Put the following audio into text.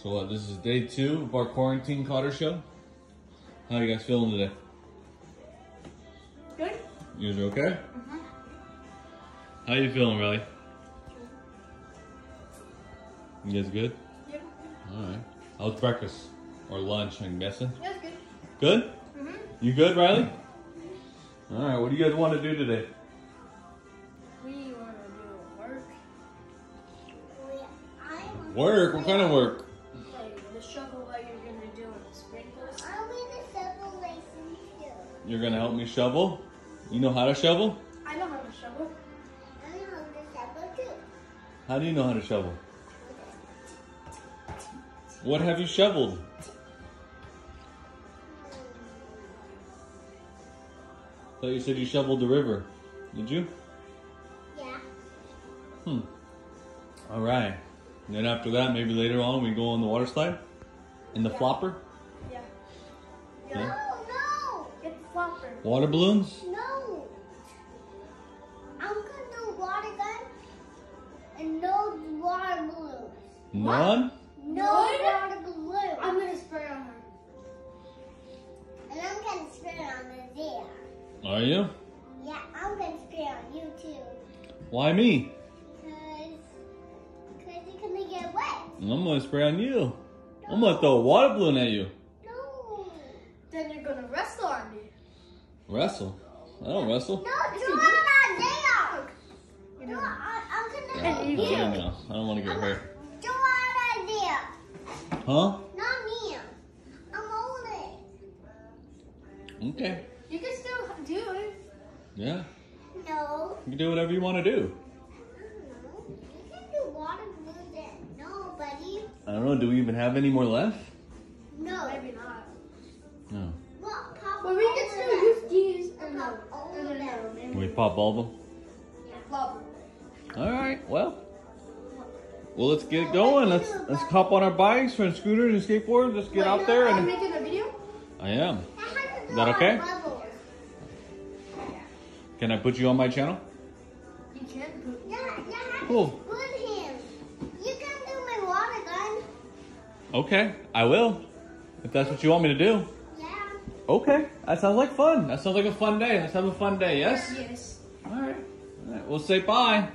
So what, this is day two of our quarantine Cotter show. How are you guys feeling today? Good? You guys okay? Mhm. How you feeling, Riley? You guys good? Yep. Alright. How's breakfast? Or lunch, I'm guessing? That's good. Good? Mm-hmm. You good, Riley? Alright, what do you guys want to do today? We want to do work. Work? What kind of work? You're gonna help me shovel? You know how to shovel? I know how to shovel. I know how to shovel too. How do you know how to shovel? What have you shoveled? thought you said you shoveled the river. Did you? Yeah. Hmm. All right. And then after that, maybe later on, we go on the water slide? In the Yeah. flopper? Yeah. Yeah. Get. Water balloons? No. I'm gonna do water gun and no water balloons. None? No What? water balloons. I'm going to spray on her. and I'm gonna spray on the there. Are you? Yeah, I'm gonna spray on you too. Why me? Cause, cause you're gonna get wet. I'm gonna spray on you. I'm gonna throw a water balloon at you. No. Then you're going to wrestle on me. Wrestle? I don't wrestle. No, Yes, do you it do. on there. You No, know. I, I'm gonna Yeah, And I you don't know. I don't want to get hurt. do it on there. Huh? Not me. I'm holding. Okay. You can still do it. Yeah. No. You can do whatever you want to do. No. You can do water balloons there. No, buddy. I don't know. Do we even have any more left? No. Maybe not. No. Look, But we can still use these and Pop the, over and then them. the, we pop all of them? flopper. All right. Well. Well, let's get going. Let's let's hop on our bikes or scooters and skateboards. Let's get Wait, out there Are you making a video? I am. That Is that okay? on. Can I put you on my channel? You can't put. Yeah, you have Cool. put him. You can do my water gun. Okay, I will. If that's what you want me to do. Okay, that sounds like fun. That sounds like a fun day. Let's have a fun day. Yes. Yes. All right. All right. We'll say bye.